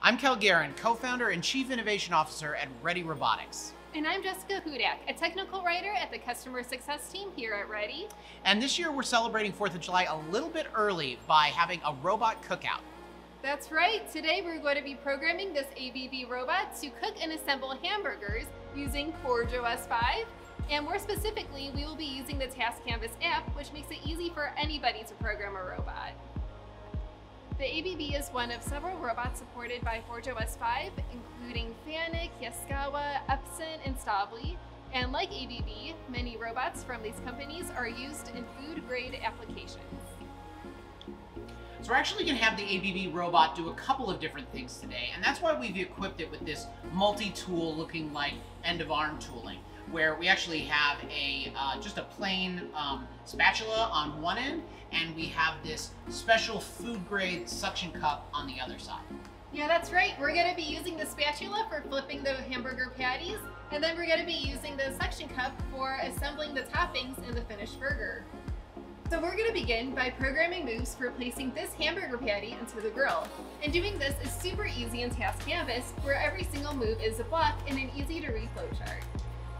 I'm Kel Guerin, co-founder and chief innovation officer at Ready Robotics. And I'm Jessica Hudak, a technical writer at the customer success team here at Ready. And this year we're celebrating 4th of July a little bit early by having a robot cookout. That's right. Today we're going to be programming this ABB robot to cook and assemble hamburgers using Forge OS 5. And more specifically, we will be using the Task Canvas app, which makes it easy for anybody to program a robot. The ABB is one of several robots supported by ForgeOS 5, including Fanuc, Yaskawa, Epson, and Stäubli. And like ABB, many robots from these companies are used in food-grade applications. So we're actually going to have the ABB robot do a couple of different things today, and that's why we've equipped it with this multi-tool looking like end-of-arm tooling where we actually have a uh, just a plain um, spatula on one end, and we have this special food grade suction cup on the other side. Yeah, that's right. We're going to be using the spatula for flipping the hamburger patties, and then we're going to be using the suction cup for assembling the toppings in the finished burger. So we're going to begin by programming moves for placing this hamburger patty into the grill. And doing this is super easy in Task Canvas, where every single move is a block in an easy to read flowchart.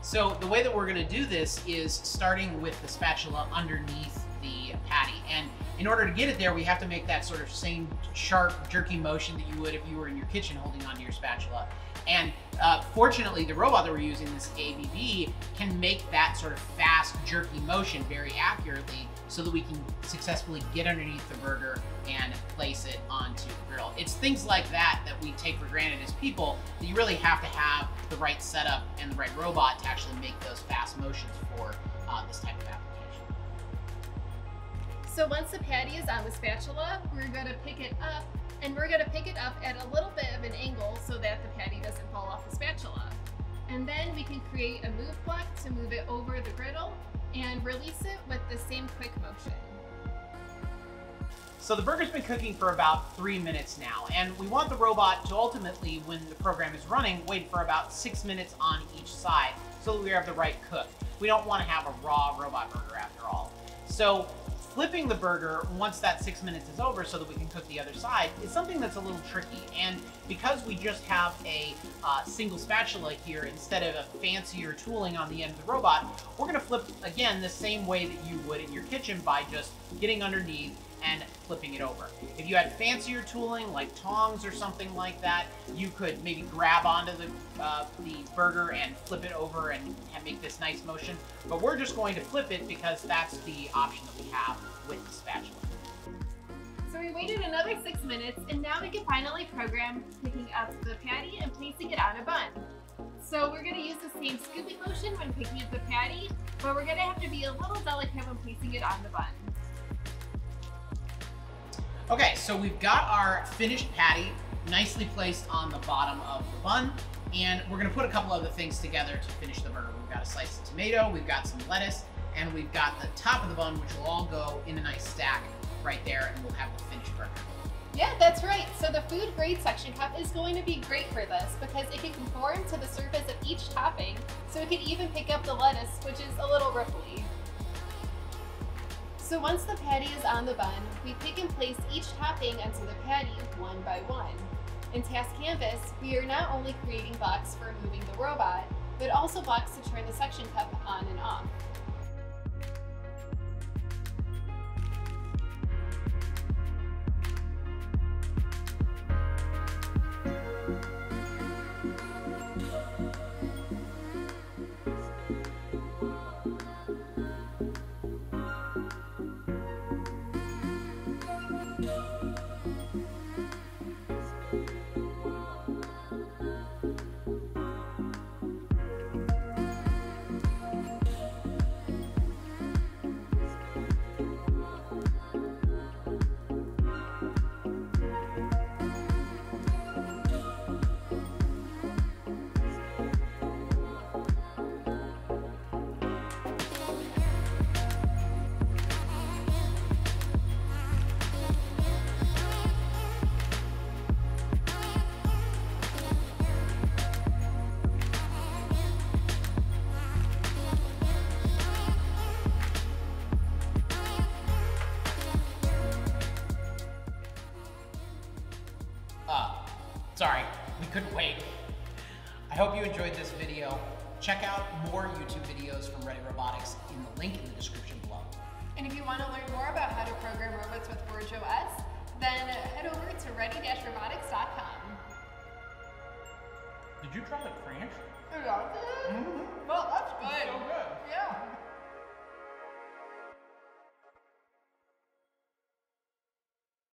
So the way that we're gonna do this is starting with the spatula underneath the patty. And in order to get it there, we have to make that sort of same sharp, jerky motion that you would if you were in your kitchen holding onto your spatula. And uh, fortunately, the robot that we're using, this ABB, can make that sort of fast, jerky motion very accurately so that we can successfully get underneath the burger and place it onto the grill. It's things like that that we take for granted as people that you really have to have the right setup and the right robot to actually make those fast motions for uh, this type of application. So once the patty is on the spatula, we're going to pick it up and we're going to pick it up at a little bit of an angle so that the patty doesn't fall off the spatula. And then we can create a move block to move it over the griddle and release it with the same quick motion. So the burger's been cooking for about three minutes now, and we want the robot to ultimately, when the program is running, wait for about six minutes on each side so that we have the right cook. We don't want to have a raw robot burger after all. So flipping the burger once that six minutes is over so that we can cook the other side is something that's a little tricky. And because we just have a uh, single spatula here instead of a fancier tooling on the end of the robot, we're gonna flip again the same way that you would in your kitchen by just getting underneath and flipping it over. If you had fancier tooling like tongs or something like that, you could maybe grab onto the, uh, the burger and flip it over and, make this nice motion. But we're just going to flip it because that's the option that we have with the spatula. So we waited another six minutes and now we can finally program picking up the patty and placing it on a bun. So we're gonna use the same scooping motion when picking up the patty, but we're gonna have to be a little delicate when placing it on the bun. Okay, so we've got our finished patty nicely placed on the bottom of the bun, and we're gonna put a couple of other things together to finish the burger. We've got a slice of tomato, we've got some lettuce, and we've got the top of the bun, which will all go in a nice stack right there, and we'll have the finished burger. Yeah, that's right. So the food grade suction cup is going to be great for this because it can conform to the surface of each topping, so it can even pick up the lettuce, which is a little ripply. So once the patty is on the bun, we pick and place each topping onto the patty one by one. In Task Canvas, we are not only creating blocks for moving the robot, but also blocks to turn the suction cup on and off. Sorry, we couldn't wait. I hope you enjoyed this video. Check out more YouTube videos from Ready Robotics in the link in the description below. And if you want to learn more about how to program robots with Forge OS, then head over to ready-robotics.com. Did you try the cranch? Mm-hmm. Well,